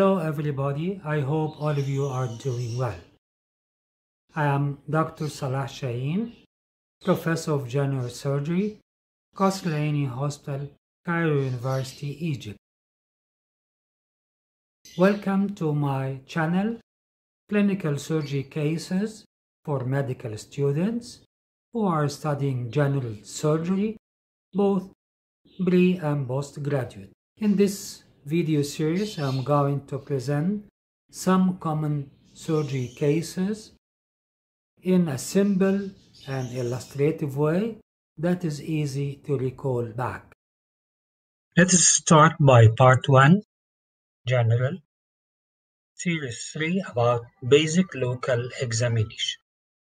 Hello, everybody. I hope all of you are doing well. I am Dr. Salah Shaheen, Professor of General Surgery, Al Hospital, Cairo University, Egypt. Welcome to my channel, Clinical Surgery Cases for Medical Students who are studying General Surgery, both pre and postgraduate. In this video series, I'm going to present some common surgery cases in a simple and illustrative way that is easy to recall back. Let us start by part 1, General, Series 3 about Basic Local Examination.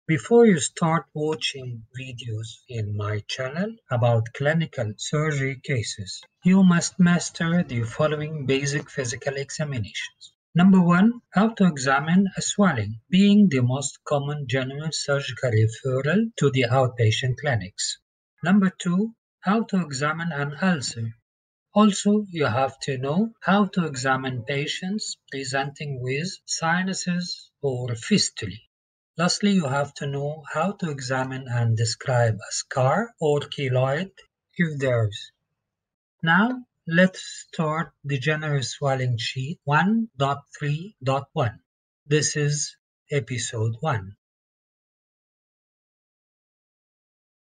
Before you start watching videos in my channel about clinical surgery cases, you must master the following basic physical examinations. Number one, how to examine a swelling, being the most common general surgical referral to the outpatient clinics. Number two, how to examine an ulcer. Also, you have to know how to examine patients presenting with sinuses or fistulae. Lastly, you have to know how to examine and describe a scar or keloid if there's. Now, let's start the general swelling sheet 1.3.1. This is episode 1.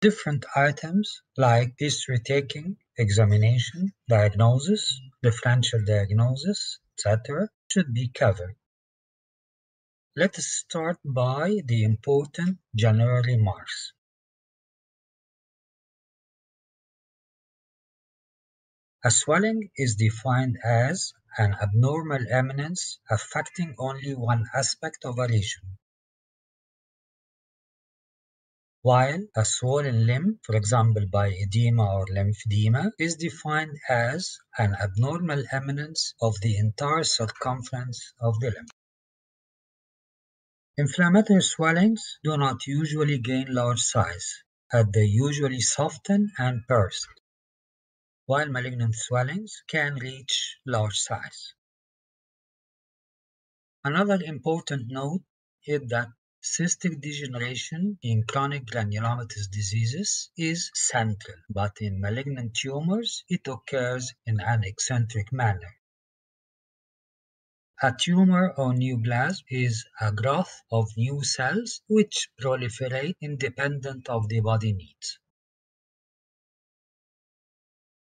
Different items like history taking, examination, diagnosis, differential diagnosis, etc. should be covered. Let us start by the important general remarks. A swelling is defined as an abnormal eminence affecting only one aspect of a region. While a swollen limb, for example by edema or lymphedema, is defined as an abnormal eminence of the entire circumference of the limb. Inflammatory swellings do not usually gain large size, as they usually soften and burst, while malignant swellings can reach large size. Another important note is that cystic degeneration in chronic granulomatous diseases is central, but in malignant tumors it occurs in an eccentric manner. A tumor or neoplasm is a growth of new cells which proliferate independent of the body needs.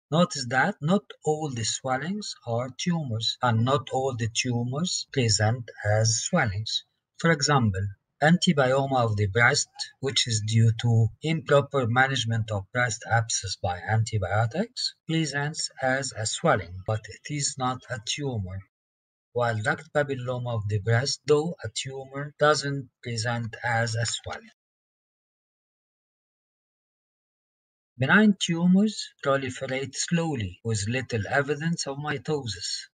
Notice that not all the swellings are tumors and not all the tumors present as swellings. For example, antibioma of the breast, which is due to improper management of breast abscess by antibiotics, presents as a swelling, but it is not a tumor while duct papilloma of the breast, though a tumor, doesn't present as a swelling. Benign tumors proliferate slowly with little evidence of mitosis.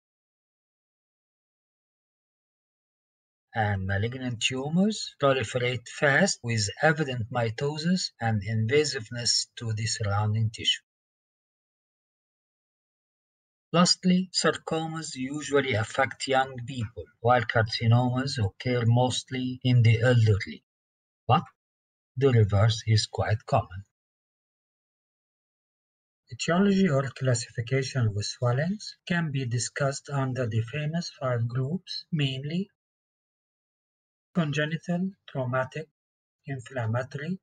And malignant tumors proliferate fast with evident mitosis and invasiveness to the surrounding tissue. Lastly, sarcomas usually affect young people, while carcinomas occur mostly in the elderly, but the reverse is quite common. Etiology or classification of swellings can be discussed under the famous five groups, mainly congenital, traumatic, inflammatory,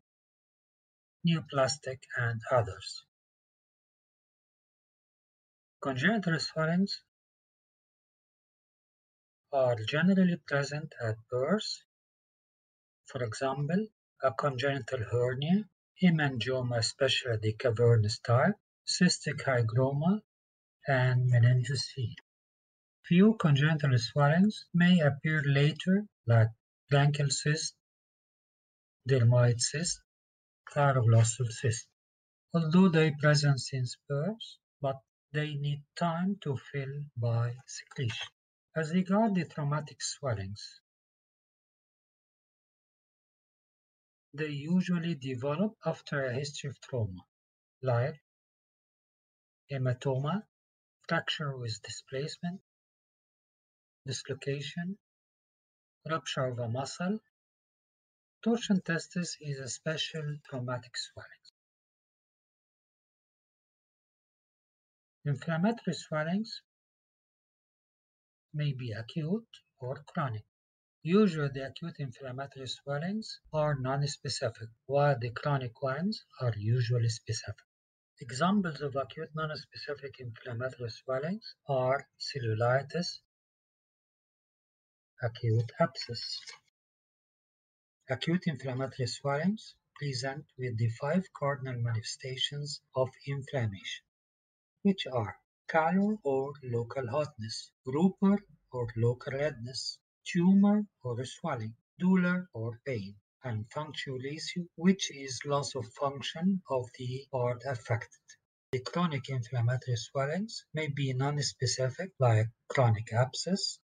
neoplastic, and others. Congenital swellings are generally present at birth, for example, a congenital hernia, hemangioma especially the cavernous type, cystic hygroma, and meningocele. Few congenital swellings may appear later like branchial cyst, dermoid cyst, thyroglossal cyst, although they present since birth, but they need time to fill by secretion. As regards the traumatic swellings, they usually develop after a history of trauma, like hematoma, fracture with displacement, dislocation, rupture of a muscle. Torsion testis is a special traumatic swelling. Inflammatory swellings may be acute or chronic. Usually the acute inflammatory swellings are non-specific, while the chronic ones are usually specific. Examples of acute non-specific inflammatory swellings are cellulitis, acute abscess. Acute inflammatory swellings present with the five cardinal manifestations of inflammation, which are calor or local hotness, rubor or local redness, tumor or swelling, dolor or pain, and functio which is loss of function of the part affected. The chronic inflammatory swellings may be non-specific like chronic abscess,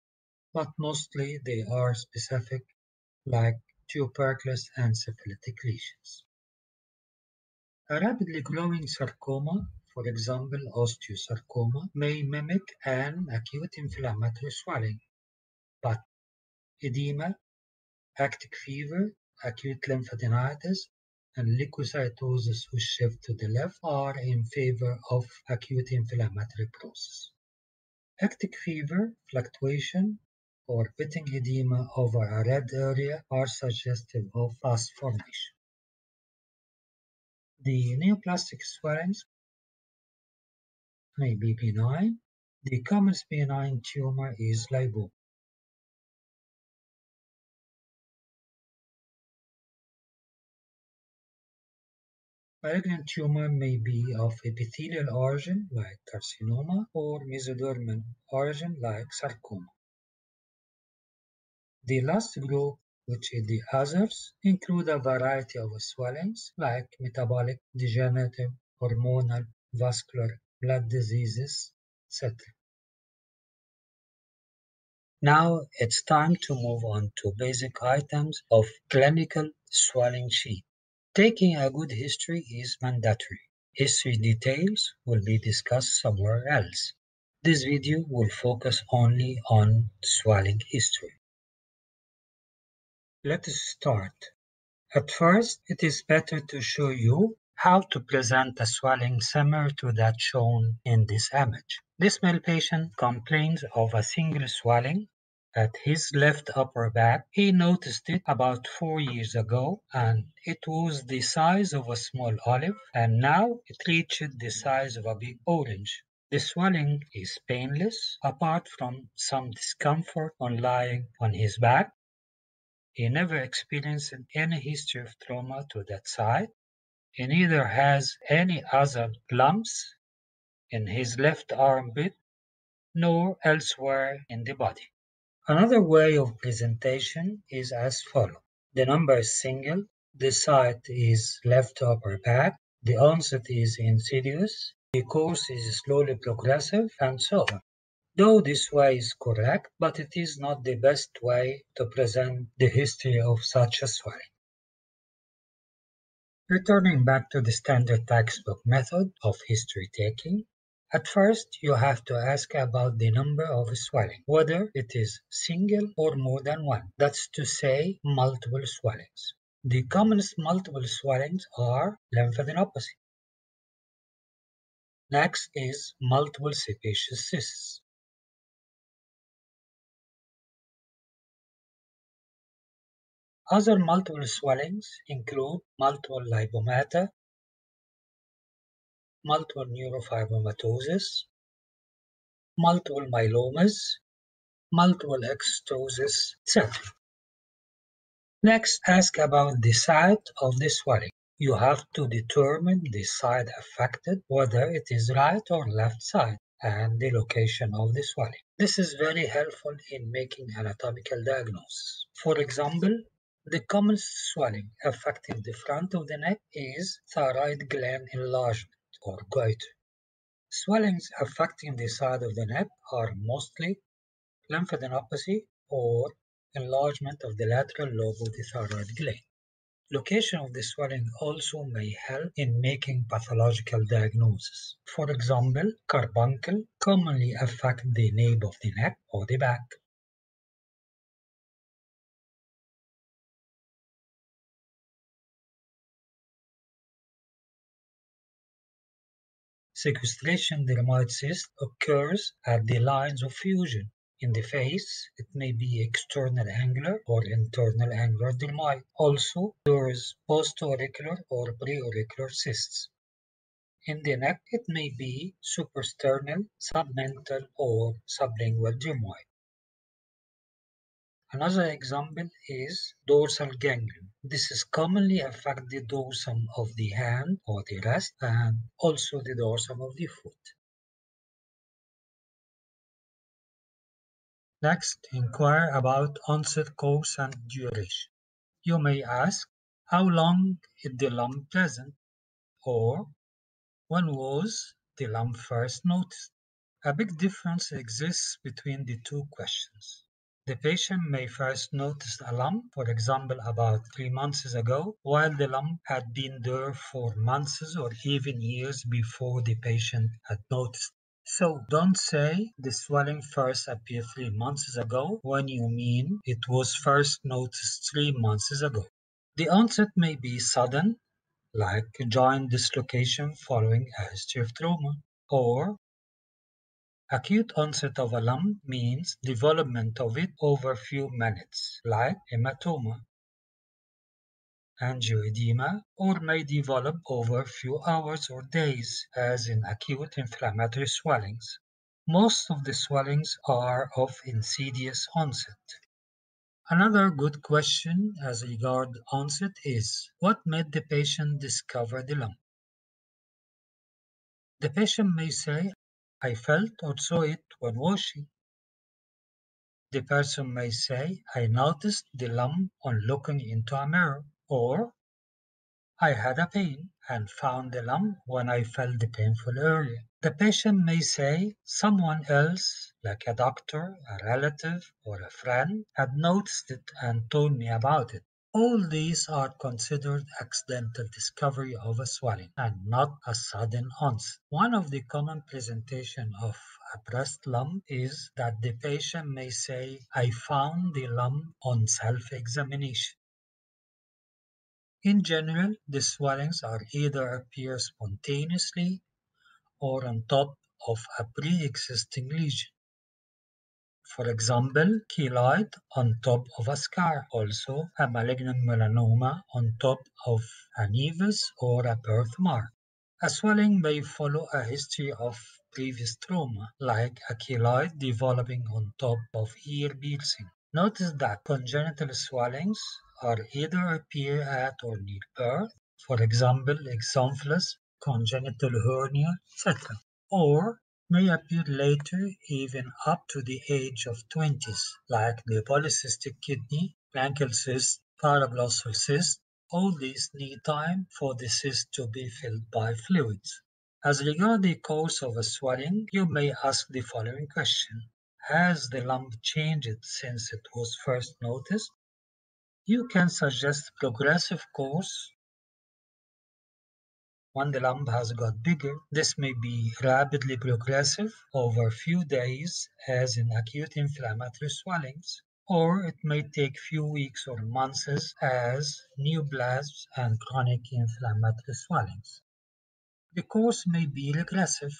but mostly they are specific like tuberculous and syphilitic lesions. A rapidly growing sarcoma, for example osteosarcoma, may mimic an acute inflammatory swelling, but edema, hectic fever, acute lymphadenitis, and leukocytosis with shift to the left are in favor of acute inflammatory process. Hectic fever, fluctuation, or pitting edema over a red area are suggestive of pus formation. The neoplastic swellings may be benign. The commonest benign tumor is lipoma. Malignant tumor may be of epithelial origin like carcinoma or mesodermal origin like sarcoma. The last group, which is the others, include a variety of swellings like metabolic, degenerative, hormonal, vascular, blood diseases, etc. Now it's time to move on to basic items of clinical swelling sheet. Taking a good history is mandatory. History details will be discussed somewhere else. This video will focus only on swelling history. Let us start. At first, it is better to show you how to present a swelling similar to that shown in this image. This male patient complains of a single swelling at his left upper back. He noticed it about four years ago and it was the size of a small olive and now it reached the size of a big orange. The swelling is painless apart from some discomfort on lying on his back he never experienced any history of trauma to that side. He neither has any other lumps in his left armpit nor elsewhere in the body. Another way of presentation is as follows. The number is single, the site is left upper back, the onset is insidious, the course is slowly progressive, and so on. Though this way is correct, but it is not the best way to present the history of such a swelling. Returning back to the standard textbook method of history taking, at first you have to ask about the number of swelling, whether it is single or more than one, that's to say multiple swellings. The commonest multiple swellings are lymphadenopathy. Next is multiple sebaceous cysts. Other multiple swellings include multiple lipomata, multiple neurofibromatosis, multiple myelomas, multiple exostosis, etc. Next, ask about the site of the swelling. You have to determine the side affected, whether it is right or left side, and the location of the swelling. This is very helpful in making anatomical diagnosis. For example, the common swelling affecting the front of the neck is thyroid gland enlargement or goiter. Swellings affecting the side of the neck are mostly lymphadenopathy or enlargement of the lateral lobe of the thyroid gland. Location of the swelling also may help in making pathological diagnosis. For example, carbuncle commonly affect the nape of the neck or the back. Sequestration dermoid cyst occurs at the lines of fusion. In the face, it may be external angular or internal angular dermoid. Also, there is post-auricular or pre-auricular cysts. In the neck, it may be suprasternal, submental, or sublingual dermoid. Another example is dorsal ganglion. This is commonly affect the dorsum of the hand or the wrist and also the dorsum of the foot. Next, inquire about onset cause and duration. You may ask, how long is the lump present? Or, when was the lump first noticed? A big difference exists between the two questions. The patient may first notice a lump, for example, about three months ago, while the lump had been there for months or even years before the patient had noticed. So don't say the swelling first appeared three months ago when you mean it was first noticed three months ago. The onset may be sudden, like a joint dislocation following a history of trauma, or Acute onset of a lump means development of it over few minutes, like hematoma. Angioedema or may develop over few hours or days, as in acute inflammatory swellings. Most of the swellings are of insidious onset. Another good question as regard onset is, what made the patient discover the lump? The patient may say, I felt or saw it when washing. The person may say, I noticed the lump on looking into a mirror, or I had a pain and found the lump when I felt the painful area. The patient may say someone else, like a doctor, a relative, or a friend, had noticed it and told me about it. All these are considered accidental discovery of a swelling and not a sudden onset. One of the common presentation of a breast lump is that the patient may say, I found the lump on self-examination. In general, the swellings are either appear spontaneously or on top of a pre-existing lesion. For example, keloid on top of a scar, also a malignant melanoma on top of a nevus or a birthmark. A swelling may follow a history of previous trauma, like a keloid developing on top of ear piercing. Notice that congenital swellings are either appear at or near birth, for example, exomphalus, congenital hernia, etc., or may appear later even up to the age of 20s, like the polycystic kidney, branchial cyst, paraglossal cyst. All these need time for the cyst to be filled by fluids. As regards the cause of a swelling, you may ask the following question. Has the lump changed since it was first noticed? You can suggest progressive course when the lump has got bigger, this may be rapidly progressive over a few days as in acute inflammatory swellings, or it may take few weeks or months as neoplasms and chronic inflammatory swellings. The course may be regressive,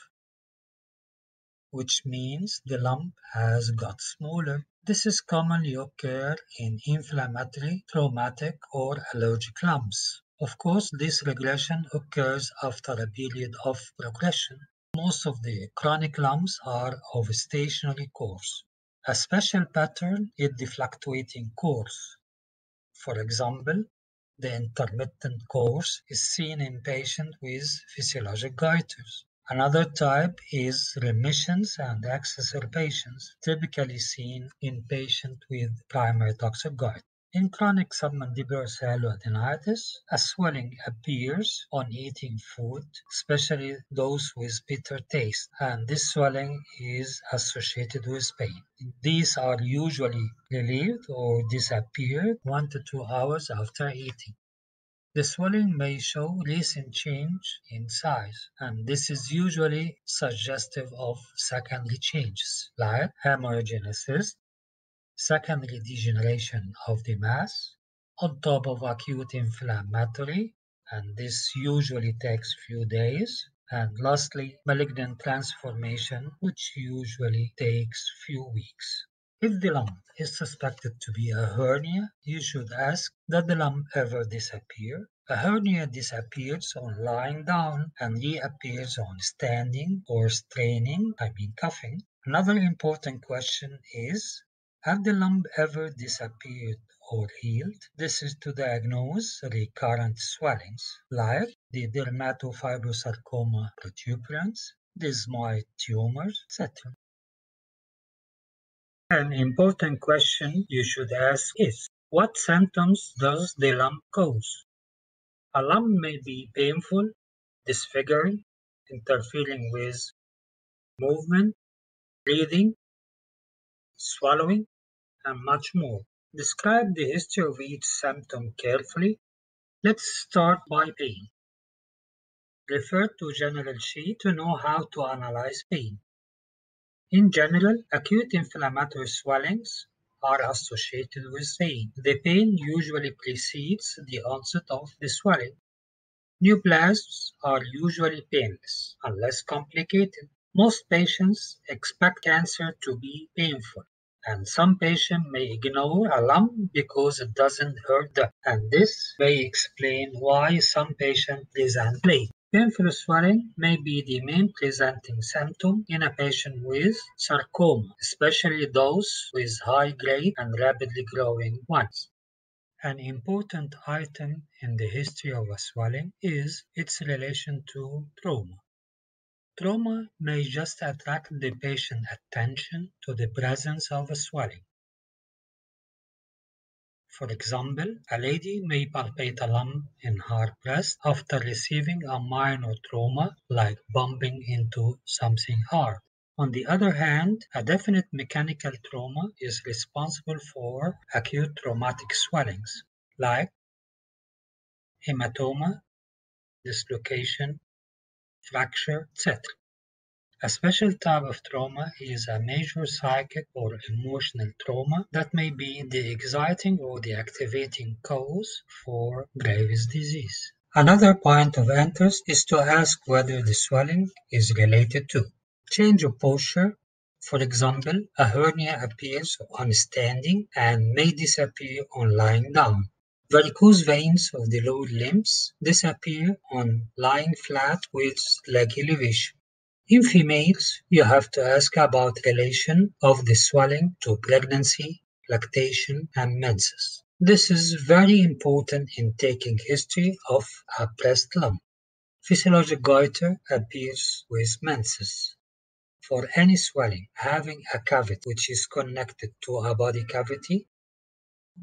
which means the lump has got smaller. This is commonly occur in inflammatory, traumatic, or allergic lumps. Of course, this regression occurs after a period of progression. Most of the chronic lumps are of a stationary course. A special pattern is the fluctuating course. For example, the intermittent course is seen in patients with physiologic goiters. Another type is remissions and exacerbations, typically seen in patients with primary toxic goiter. In chronic submandibular sialadenitis, a swelling appears on eating food, especially those with bitter taste, and this swelling is associated with pain. These are usually relieved or disappear one to two hours after eating. The swelling may show recent change in size, and this is usually suggestive of secondary changes like hemorrhagenesis, secondary degeneration of the mass on top of acute inflammatory and this usually takes few days And lastly, malignant transformation, which usually takes few weeks. If the lump is suspected to be a hernia, you should ask, did the lump ever disappear? A hernia disappears on lying down and reappears on standing or straining, I mean coughing. Another important question is, have the lump ever disappeared or healed. This is to diagnose recurrent swellings like the dermatofibrosarcoma protuberans, desmoid tumors, etc. An important question you should ask is, what symptoms does the lump cause? A lump may be painful, disfiguring, interfering with movement, breathing, swallowing, and much more. Describe the history of each symptom carefully. Let's start by pain. Refer to general sheet to know how to analyze pain. In general, acute inflammatory swellings are associated with pain. The pain usually precedes the onset of the swelling. New Neoplasms are usually painless, unless complicated. Most patients expect cancer to be painful, and some patients may ignore a lump because it doesn't hurt them, and this may explain why some patients present late. Painful swelling may be the main presenting symptom in a patient with sarcoma, especially those with high-grade and rapidly growing ones. An important item in the history of a swelling is its relation to trauma. Trauma may just attract the patient's attention to the presence of a swelling. For example, a lady may palpate a lump in her breast after receiving a minor trauma like bumping into something hard. On the other hand, a definite mechanical trauma is responsible for acute traumatic swellings like hematoma, dislocation, fracture, etc. A special type of trauma is a major psychic or emotional trauma that may be the exciting or the activating cause for Graves' disease. Another point of interest is to ask whether the swelling is related to change of posture. For example, a hernia appears on standing and may disappear on lying down. Varicose veins of the lower limbs disappear on lying flat with leg elevation. In females, you have to ask about relation of the swelling to pregnancy, lactation, and menses. This is very important in taking history of a breast lump. Physiologic goiter appears with menses. For any swelling having a cavity which is connected to a body cavity,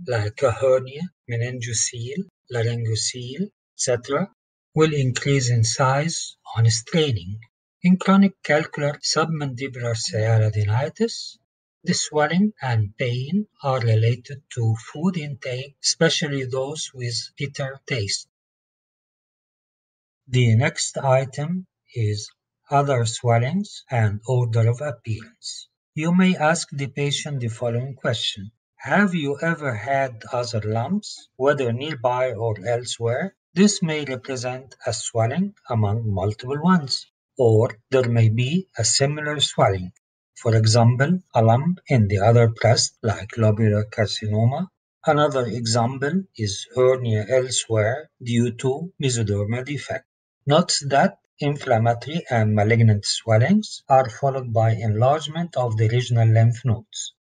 like hernia, meningocele, laryngocele, etc., will increase in size on straining. In chronic calcular submandibular sialadenitis, the swelling and pain are related to food intake, especially those with bitter taste. The next item is other swellings and order of appearance. You may ask the patient the following question. Have you ever had other lumps, whether nearby or elsewhere? This may represent a swelling among multiple ones or there may be a similar swelling, for example, a lump in the other breast like lobular carcinoma. Another example is hernia elsewhere due to mesodermal defect. Note that inflammatory and malignant swellings are followed by enlargement of the regional lymph nodes.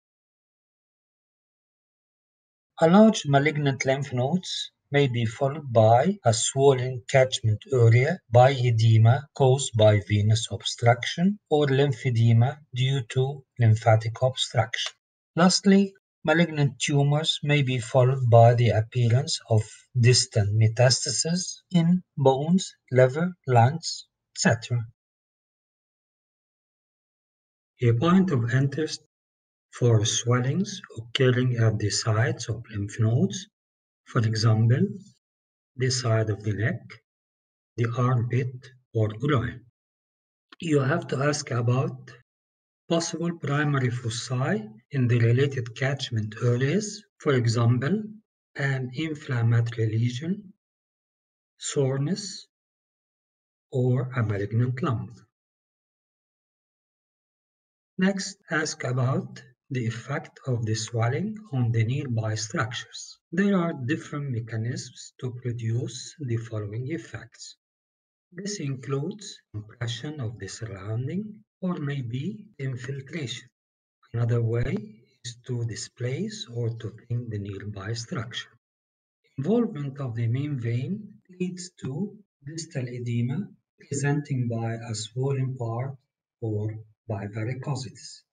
A large malignant lymph nodes may be followed by a swollen catchment area by edema caused by venous obstruction or lymphedema due to lymphatic obstruction. Lastly, malignant tumors may be followed by the appearance of distant metastases in bones, liver, lungs, etc. A point of interest for swellings occurring at the sites of lymph nodes for example, the side of the neck, the armpit or groin. You have to ask about possible primary foci in the related catchment areas, for example, an inflammatory lesion, soreness, or a malignant lump. Next, ask about the effect of the swelling on the nearby structures. There are different mechanisms to produce the following effects. This includes compression of the surrounding or maybe infiltration. Another way is to displace or to thin the nearby structure. Involvement of the main vein leads to distal edema presenting by a swollen part or by varicosities.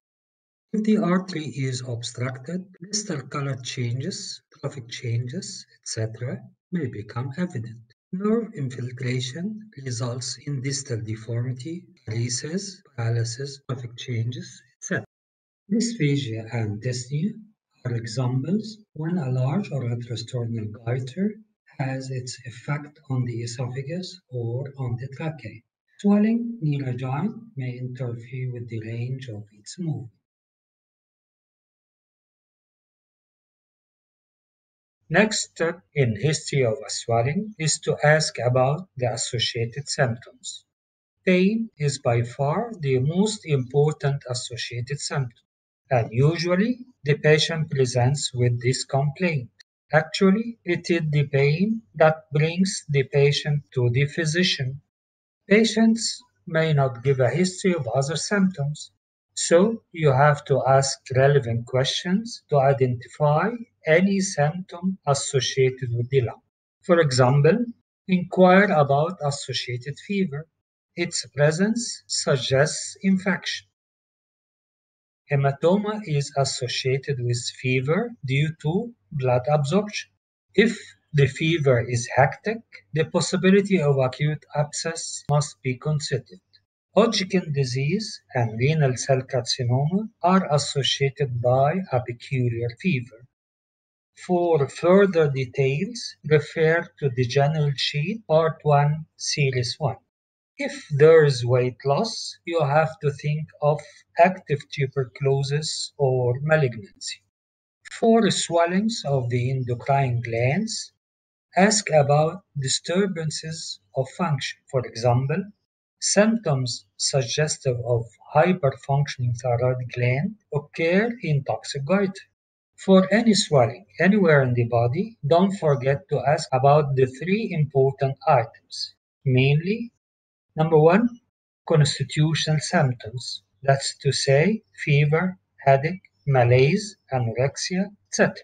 If the artery is obstructed, distal color changes, trophic changes, etc. may become evident. Nerve infiltration results in distal deformity, paresis, paralysis, trophic changes, etc. Dysphagia and dyspnea are examples when a large or retrosternal goiter has its effect on the esophagus or on the trachea. Swelling near a joint may interfere with the range of its movement. Next step in history of swelling is to ask about the associated symptoms. Pain is by far the most important associated symptom, and usually the patient presents with this complaint. Actually, it is the pain that brings the patient to the physician. Patients may not give a history of other symptoms, so you have to ask relevant questions to identify any symptom associated with the lung. For example, inquire about associated fever. Its presence suggests infection. Hematoma is associated with fever due to blood absorption. If the fever is hectic, the possibility of acute abscess must be considered. Hodgkin disease and renal cell carcinoma are associated by a peculiar fever. For further details, refer to the general sheet Part 1, Series 1. If there is weight loss, you have to think of active tuberculosis or malignancy. For swellings of the endocrine glands, ask about disturbances of function. For example, symptoms suggestive of hyperfunctioning thyroid gland occur in toxic goiter. For any swelling anywhere in the body, don't forget to ask about the three important items, mainly Number one, constitutional symptoms. That's to say, fever, headache, malaise, anorexia, etc.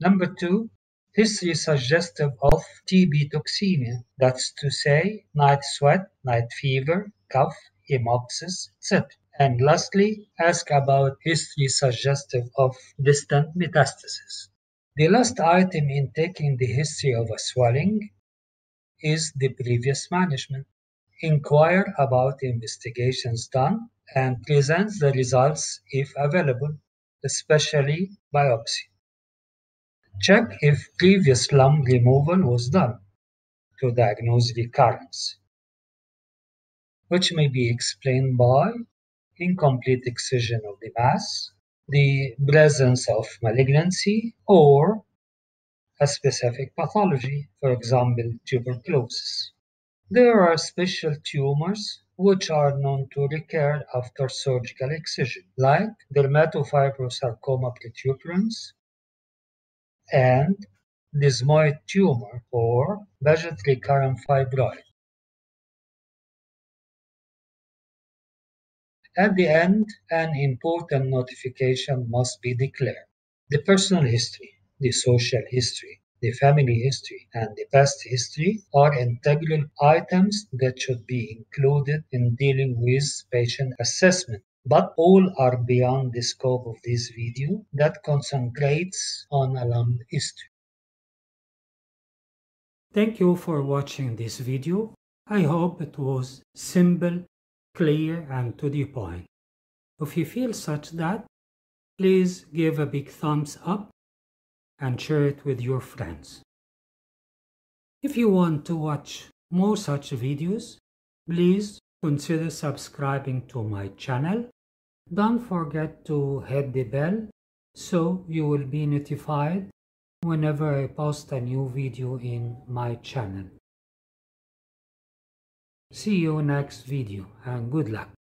Number two, history suggestive of TB toxemia. That's to say, night sweat, night fever, cough, hemoptysis, etc. And lastly, ask about history suggestive of distant metastasis. The last item in taking the history of a swelling is the previous management inquire about investigations done, and present the results if available, especially biopsy. Check if previous lump removal was done to diagnose recurrence, which may be explained by incomplete excision of the mass, the presence of malignancy, or a specific pathology, for example, tuberculosis. There are special tumors which are known to recur after surgical excision, like dermatofibrosarcoma protuberans and desmoid tumor or Paget recurrent fibroid. At the end, an important notification must be declared. The personal history, the social history, the family history, and the past history are integral items that should be included in dealing with patient assessment. But all are beyond the scope of this video that concentrates on alarm history. Thank you for watching this video. I hope it was simple, clear and to the point. If you feel such that, please give a big thumbs up and share it with your friends. If you want to watch more such videos, please consider subscribing to my channel. Don't forget to hit the bell so you will be notified whenever I post a new video in my channel. See you next video and good luck.